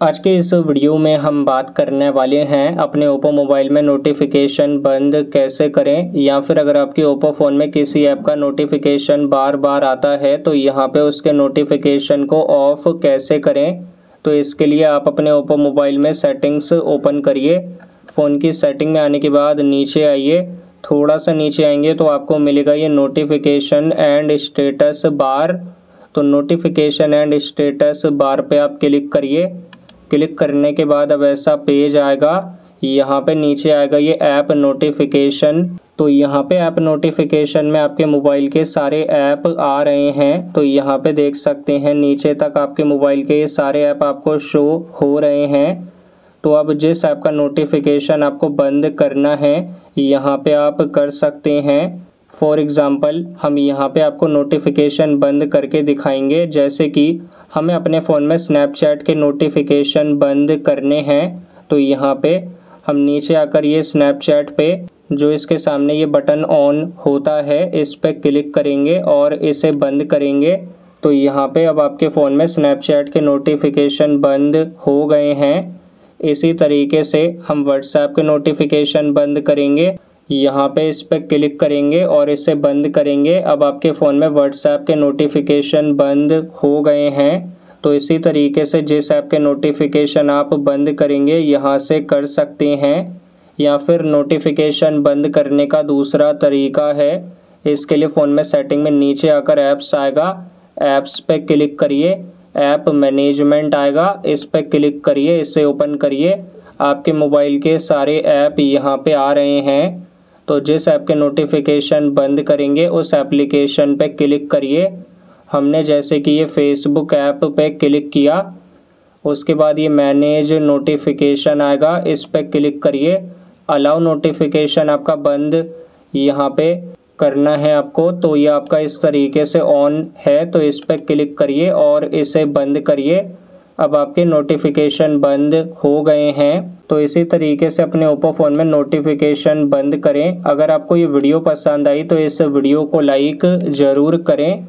आज के इस वीडियो में हम बात करने वाले हैं, अपने ओप्पो मोबाइल में नोटिफिकेशन बंद कैसे करें? या फिर अगर आपके ओप्पो फ़ोन में किसी ऐप का नोटिफिकेशन बार बार आता है तो यहाँ पे उसके नोटिफिकेशन को ऑफ़ कैसे करें? तो इसके लिए आप अपने ओप्पो मोबाइल में सेटिंग्स ओपन करिए। फ़ोन की सेटिंग में आने के बाद नीचे आइए। थोड़ा सा नीचे आएँगे तो आपको मिलेगा ये नोटिफिकेशन एंड स्टेटस बार तो नोटिफिकेशन एंड स्टेटस बार पे आप क्लिक करिए। क्लिक करने के बाद अब ऐसा पेज आएगा, यहाँ पे नीचे आएगा ये ऐप नोटिफिकेशन। तो यहाँ पे ऐप नोटिफिकेशन में आपके मोबाइल के सारे ऐप आ रहे हैं। तो यहाँ पे देख सकते हैं, नीचे तक आपके मोबाइल के ये सारे ऐप आपको शो हो रहे हैं। तो अब जिस ऐप का नोटिफिकेशन आपको बंद करना है, यहाँ पे आप कर सकते हैं। फॉर एग्ज़ाम्पल हम यहाँ पे आपको नोटिफिकेशन बंद करके दिखाएँगे, जैसे कि हमें अपने फ़ोन में स्नैपचैट के नोटिफिकेशन बंद करने हैं। तो यहाँ पे हम नीचे आकर ये स्नैपचैट पे जो इसके सामने ये बटन ऑन होता है, इस पर क्लिक करेंगे और इसे बंद करेंगे। तो यहाँ पे अब आपके फ़ोन में स्नैपचैट के नोटिफिकेशन बंद हो गए हैं। इसी तरीके से हम व्हाट्सएप के नोटिफिकेशन बंद करेंगे। यहाँ पे इस पर क्लिक करेंगे और इसे बंद करेंगे। अब आपके फ़ोन में व्हाट्सएप के नोटिफिकेशन बंद हो गए हैं। तो इसी तरीके से जिस ऐप के नोटिफिकेशन आप बंद करेंगे, यहाँ से कर सकते हैं। या फिर नोटिफिकेशन बंद करने का दूसरा तरीका है। इसके लिए फ़ोन में सेटिंग में नीचे आकर ऐप्स आएगा। ऐप्स पे क्लिक करिए। ऐप मैनेजमेंट आएगा। इस पर क्लिक करिए। इसे ओपन करिए। आपके मोबाइल के सारे ऐप यहाँ पे आ रहे हैं। तो जिस ऐप के नोटिफिकेशन बंद करेंगे, उस एप्लीकेशन पे क्लिक करिए। हमने जैसे कि ये फेसबुक ऐप पे क्लिक किया, उसके बाद ये मैनेज नोटिफिकेशन आएगा, इस पर क्लिक करिए। अलाउ नोटिफिकेशन आपका बंद यहाँ पे करना है आपको तो ये आपका इस तरीके से ऑन है तो इस पर क्लिक करिए और इसे बंद करिए। अब आपके नोटिफिकेशन बंद हो गए हैं तो इसी तरीके से अपने ओप्पो फ़ोन में नोटिफिकेशन बंद करें। अगर आपको ये वीडियो पसंद आई तो इस वीडियो को लाइक ज़रूर करें।